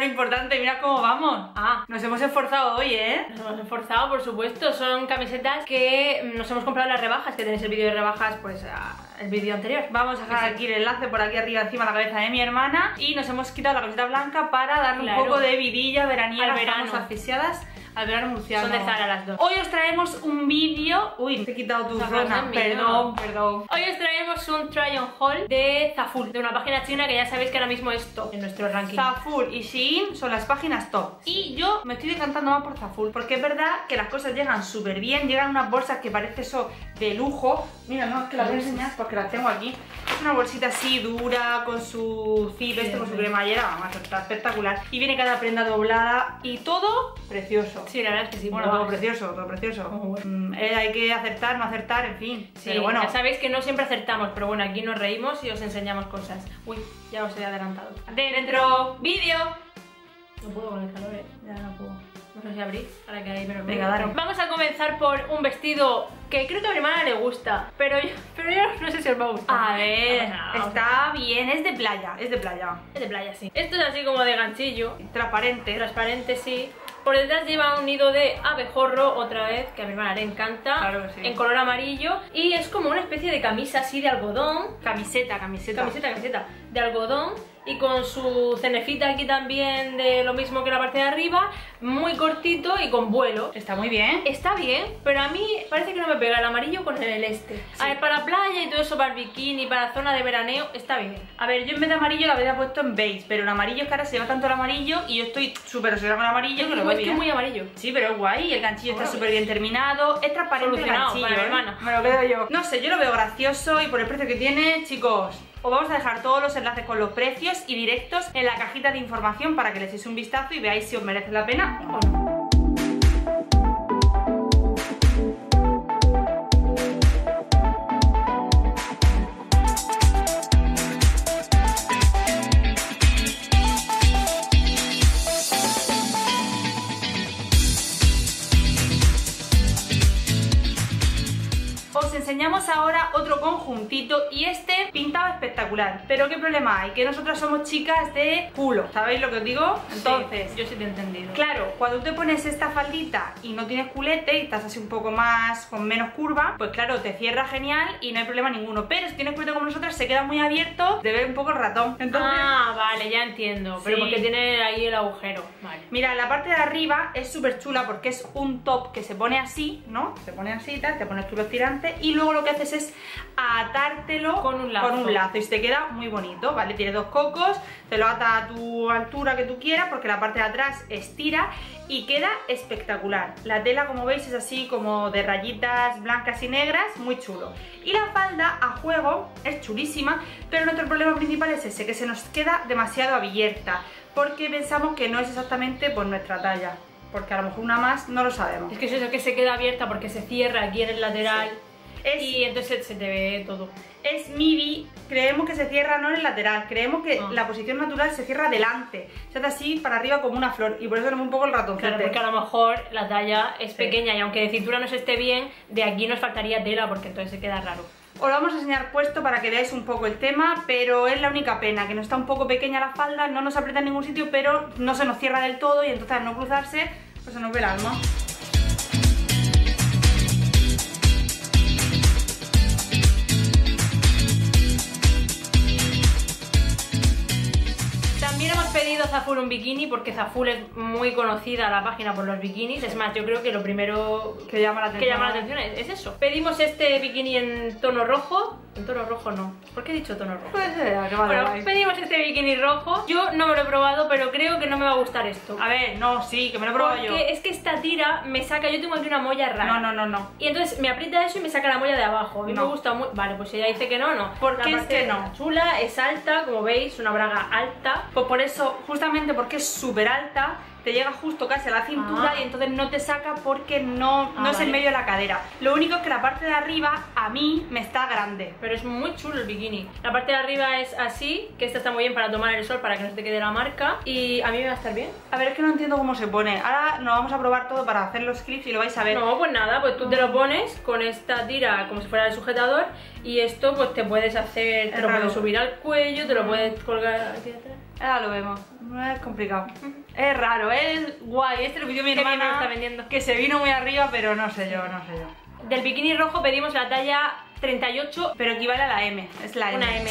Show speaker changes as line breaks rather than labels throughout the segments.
importante, mira cómo vamos.
Ah,
Nos hemos esforzado hoy, ¿eh?
Nos hemos esforzado, por supuesto. Son camisetas que nos hemos comprado en las rebajas, que tenéis el vídeo de rebajas, pues a- el vídeo anterior.
Vamos a dejar aquí el enlace por aquí arriba encima de la cabeza de mi hermana y nos hemos quitado la camiseta blanca para darle
Claro.
un poco de vidilla veraniega.
Al verano.
Estamos asfixiadas al verano murciano.
Son de Zara las dos.
Hoy os traemos un vídeo... Uy, te he quitado tu zona.
mía.
Perdón, perdón.
Hoy os traemos un try on haul de Zaful, de una página china que ya sabéis que ahora mismo es top en nuestro ranking.
Zaful y Shein son las páginas top. Y yo me estoy decantando más por Zaful, porque es verdad que las cosas llegan súper bien, llegan unas bolsas que parece eso de lujo. Mira, no, es que las voy a enseñar porque las tengo aquí. Es una bolsita así dura, con su zip, este, con su cremallera, vamos, está espectacular. Y viene cada prenda doblada y todo precioso.
Sí, la verdad es que sí.
Bueno, todo precioso, todo precioso.
Bueno.
Mm, eh, hay que acertar, no acertar, en fin.
Sí,
Pero bueno,
ya sabéis que no siempre acertamos, pero bueno, aquí nos reímos y os enseñamos cosas. Uy, ya os he adelantado.
dentro, vídeo.
No puedo con el calor, eh.
Ya no puedo.
No sé abrir para que ahí
Venga, dale.
Vamos a comenzar por un vestido que creo que a mi hermana le gusta, pero yo, pero yo no sé si os va a gustar.
A ver,
Vamos a- vamos a-
está bien, es de playa, es de playa.
Es de playa, sí. Esto es así como de ganchillo,
Transparente.
transparente, sí. Por detrás lleva un nido de abejorro, otra vez, que a mi hermana le encanta,
Claro que sí.
en color amarillo. Y es como una especie de camisa así de algodón,
Camiseta, camiseta.
camiseta, camiseta, de algodón y con su cenefita aquí también de lo mismo que la parte de arriba, muy cortito y con vuelo.
Está muy bien.
Está bien, pero a mí parece que no me pega el amarillo con el este. A ver, para playa y todo eso, para el bikini, para zona de veraneo, está bien.
A ver, yo en vez de amarillo la habría puesto en beige, pero el amarillo es que ahora se lleva tanto el amarillo y yo estoy súper obsesionada con el amarillo que lo
es
veo
que es muy amarillo.
Sí, pero es guay, el ganchillo está súper bien terminado, es transparente el ganchillo,
para mi
¿eh?
hermana.
Me lo quedo yo. No sé, yo lo veo gracioso y por el precio que tiene, chicos, os vamos a dejar todos los enlaces con los precios y directos en la cajita de información para que le echéis un vistazo y veáis si os merece la pena o no. Ahora otro conjuntito y este pintaba espectacular. Pero ¿qué problema hay? Que nosotras somos chicas de culo. ¿Sabéis lo que os digo? Entonces,
Sí, yo sí te he entendido.
Claro, cuando te pones esta faldita y no tienes culete y estás así un poco más, con menos curva, pues claro, te cierra genial y no hay problema ninguno. Pero si tienes culete como nosotras, se queda muy abierto de ver un poco el ratón. Entonces,
Ah, vale, ya entiendo. Pero
Sí.
porque tiene ahí el agujero. Vale.
mira, la parte de arriba es súper chula porque es un top que se pone así, ¿no? Se pone así, tal, te pones tú los tirantes y luego lo que haces es atártelo
Con un lazo.
con un lazo y se te queda muy bonito, ¿vale? Tiene dos cocos, te lo ata a tu altura que tú quieras porque la parte de atrás estira y queda espectacular. La tela, como veis, es así como de rayitas blancas y negras, muy chulo. Y la falda a juego es chulísima, pero nuestro problema principal es ese, que se nos queda demasiado abierta porque pensamos que no es exactamente por nuestra talla. Porque a lo mejor una más no lo sabemos.
Es que es eso que se queda abierta porque se cierra aquí en el lateral.
Es,
Y entonces se te ve todo.
es midi, creemos que se cierra no en el lateral, creemos que
Ah.
la posición natural se cierra delante. Se hace así para arriba como una flor y por eso tenemos un poco el ratón.
Claro, porque a lo mejor la talla es pequeña y aunque de cintura no se esté bien, de aquí nos faltaría tela porque entonces se queda raro.
Os lo vamos a enseñar puesto para que veáis un poco el tema, pero es la única pena, que nos está un poco pequeña la falda, no nos aprieta en ningún sitio, pero no se nos cierra del todo y entonces al no cruzarse, pues se nos ve el alma.
Pedido Zaful un bikini porque Zaful es muy conocida la página por los bikinis. Es más, yo creo que lo primero
Que llama la
que
atención.
llama la atención es, es eso. Pedimos este bikini en tono rojo. En tono rojo no. ¿Por qué he dicho tono rojo?
Puede ser, que vale,
Bueno, pedimos este bikini rojo. Yo no me lo he probado, pero creo que no me va a gustar esto.
A ver, no, sí, que me lo he probado
Porque
yo.
es que esta tira me saca, yo tengo aquí una molla rara.
No, no, no, no.
Y entonces me aprieta eso y me saca la molla de abajo. A mí
No.
me gusta muy. Vale, pues ella dice que no, no.
¿Por
La
qué es que no?
Chula, es alta, como veis, una braga alta.
Pues por eso, justamente porque es súper alta, te llega justo casi a la cintura
Ah.
y entonces no te saca porque no, no
Ah,
es en medio de la cadera. Lo único es que la parte de arriba a mí me está grande.
Pero es muy chulo el bikini. La parte de arriba es así, que esta está muy bien para tomar el sol, para que no se te quede la marca. Y a mí me va a estar bien.
A ver, es que no entiendo cómo se pone. Ahora nos vamos a probar todo para hacer los clips y lo vais a ver.
No, pues nada, pues tú te lo pones con esta tira como si fuera el sujetador Y esto pues te puedes hacer, te lo puedes subir al cuello, te lo puedes colgar aquí atrás.
Ahora lo vemos. No es complicado. Es raro, es guay. Este lo pidió mi hermana.
está vendiendo.
Que se vino muy arriba, pero no sé yo, no sé yo.
Del bikini rojo pedimos la talla 38,
Pero equivale a la M. Es la M.
una M.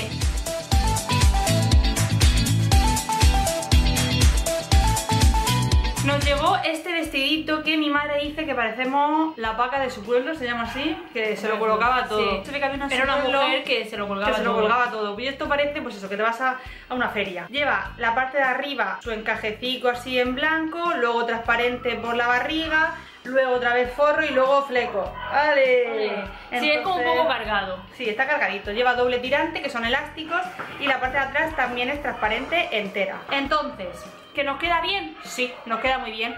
Nos llegó este vestidito que mi madre dice que parecemos la paca de su pueblo, se llama así, que se lo colocaba todo.
Sí. Era una mujer que se lo colgaba
que se lo colgaba todo. Y esto parece, pues eso, que te vas a, a una feria. Lleva la parte de arriba su encajecico así en blanco, luego transparente por la barriga, luego otra vez forro y luego fleco. ¡Vale!
Sí, es como un poco cargado.
Sí, está cargadito. Lleva doble tirante, que son elásticos, y la parte de atrás también es transparente entera. Entonces, ¿que nos queda bien? Sí, nos queda muy bien.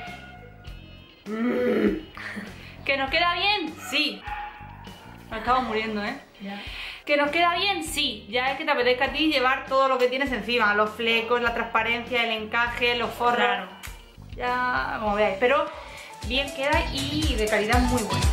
Mm. ¿Que nos queda bien? Sí. Nos estamos muriendo, ¿eh? ¿Que nos queda bien? Sí. Ya es que te apetezca a ti llevar todo lo que tienes encima. Los flecos, la transparencia, el encaje, los forros.
Claro.
Ya, como veáis. Pero bien queda y de calidad muy buena.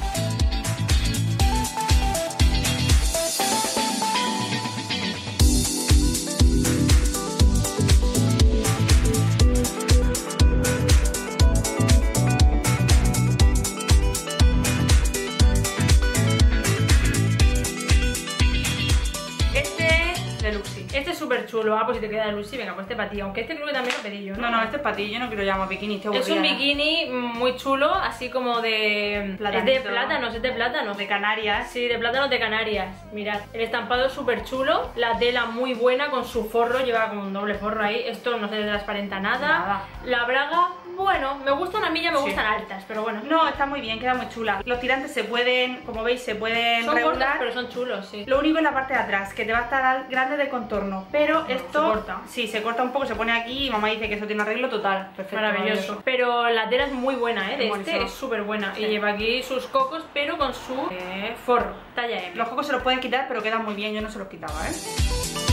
De Luxi.
Este es súper chulo. Ah, pues si te queda de Lucy, venga, pues este para ti. Aunque este creo que también lo pedí yo.
No, no, este es para ti, yo no quiero llamar bikini, estoy
Es un bikini muy chulo, así como de...
Platanito.
Es de plátanos, es de plátanos.
de Canarias.
Sí, de plátanos de Canarias. Mirad, el estampado es súper chulo, la tela muy buena con su forro, lleva como un doble forro ahí. Esto no se transparenta nada.
Nada.
La braga, bueno, me gustan a mí, ya me
Sí.
gustan altas, pero bueno.
No, está muy bien, queda muy chula. Los tirantes se pueden, como veis, se pueden
son
regular.
pero son chulos, sí.
Lo único es la parte de atrás, que te va a estar al- grande de contorno. Pero esto.
se corta.
Sí, se corta un poco, se pone aquí y mamá dice que eso tiene arreglo total. Perfecto.
Maravilloso. Pero la tela es muy buena, ¿eh? De
Es
este
buenísimo.
es súper buena.
Sí.
Y lleva aquí sus cocos, pero con su eh, forro, talla M.
Los cocos se los pueden quitar, pero quedan muy bien. Yo no se los quitaba, ¿eh?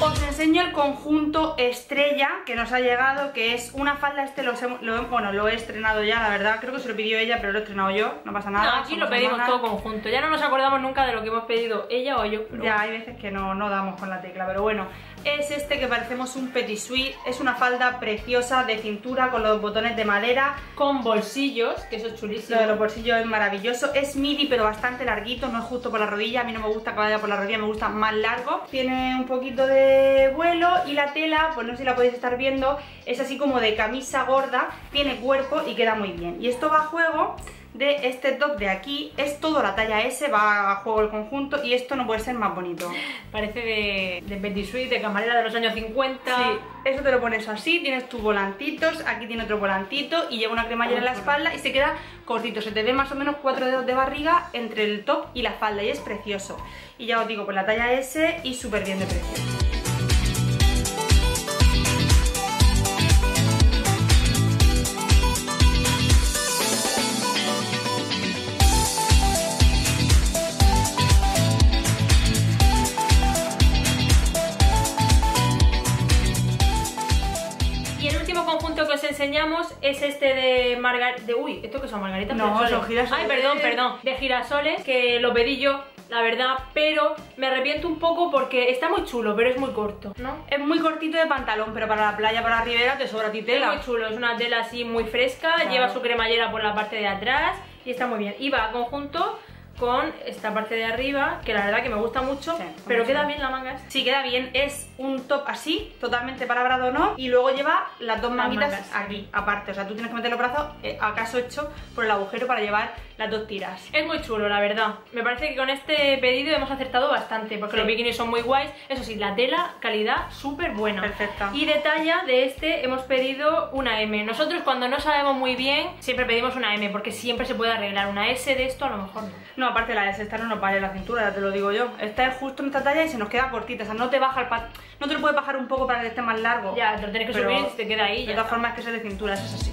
Os enseño el conjunto estrella que nos ha llegado, que es una falda, este hemos- lo, bueno, lo he estrenado ya, la verdad, creo que se lo pidió ella, pero lo he estrenado yo, no pasa nada.
No, aquí lo pedimos
hermanas.
todo conjunto. Ya no nos acordamos nunca de lo que hemos pedido ella o yo. pero
Ya hay veces que no, no damos con la tecla, pero bueno, es este que parecemos un petit suite, es una falda preciosa de cintura con los botones de madera,
Con bolsillos, que eso es
lo
chulísimo.
de los bolsillos es maravilloso, es midi pero bastante larguito, no es justo por la rodilla, a mí no me gusta que por la rodilla, me gusta más largo, tiene un poquito de vuelo y la tela, pues no sé si la podéis estar viendo, es así como de camisa gorda, tiene cuerpo y queda muy bien. Y esto va a juego de este top de aquí, es todo la talla S, va a juego el conjunto y esto no puede ser más bonito.
Parece de, de Petit Suite, de camarera de los años 50.
Sí, eso te lo pones así, tienes tus volantitos, aquí tiene otro volantito y lleva una cremallera en la espalda y se queda cortito, se te ve más o menos cuatro dedos de barriga entre el top y la falda y es precioso. Y ya os digo, pues la talla S y súper bien de precio.
Es este de Margar... de Uy, ¿esto que son margaritas?
No,
Girasoles.
son girasoles.
Ay, perdón, perdón. De girasoles, que lo pedí yo, la verdad, pero me arrepiento un poco porque está muy chulo, pero es muy corto, ¿no?
Es muy cortito de pantalón, pero para la playa, para la ribera, te sobra a ti
Es
tela.
muy chulo, es una tela así muy fresca,
Claro.
lleva su cremallera por la parte de atrás y está muy bien. Y va a conjunto con esta parte de arriba, que la verdad que me gusta mucho,
Sí,
pero
mucho.
queda bien la manga.
Sí, queda bien, es un top así, totalmente palabrado no, y luego lleva las dos
Las
manguitas
mangas.
aquí, aparte, o sea, tú tienes que meter los brazos eh, acaso hecho por el agujero para llevar las dos tiras.
Es muy chulo, la verdad. Me parece que con este pedido hemos acertado bastante, porque
Sí.
los bikinis son muy guays. Eso sí, la tela, calidad súper buena.
Perfecta.
Y de talla de este hemos pedido una M. Nosotros cuando no sabemos muy bien, siempre pedimos una M, porque siempre se puede arreglar. Una S de esto a lo mejor no.
No, aparte la S, esta no nos vale la cintura, ya te lo digo yo. Esta es justo nuestra talla y se nos queda cortita, o sea, no te baja el pat... No te lo puedes bajar un poco para que esté más largo.
Ya, te lo tienes que
Pero,
subir y te queda ahí.
De todas formas, es que es de cintura, eso es así.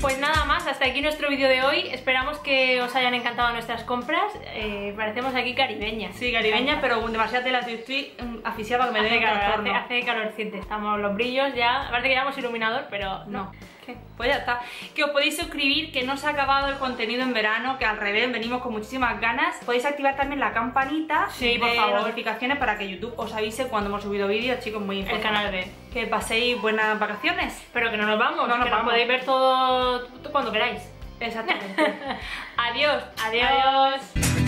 Pues nada hasta aquí nuestro vídeo de hoy. Esperamos que os hayan encantado nuestras compras. Eh, parecemos aquí caribeñas.
Sí, caribeña, pero con demasiada tela. Estoy mm, asfixiada que me dé
calor, hace, hace calorciente. Estamos los brillos ya. Aparte que llevamos iluminador, pero no.
¿Qué? Pues ya está. Que os podéis suscribir, que no se ha acabado el contenido en verano, que al revés venimos con muchísimas ganas. Podéis activar también la campanita
Sí,
de
por favor.
notificaciones para que YouTube os avise cuando hemos subido vídeos, chicos, muy
El
importante.
canal B.
Que paséis buenas vacaciones.
Pero que no nos vamos,
No nos
que
vamos.
nos podéis ver todo, todo cuando queráis.
Exactamente.
Adiós.
Adiós.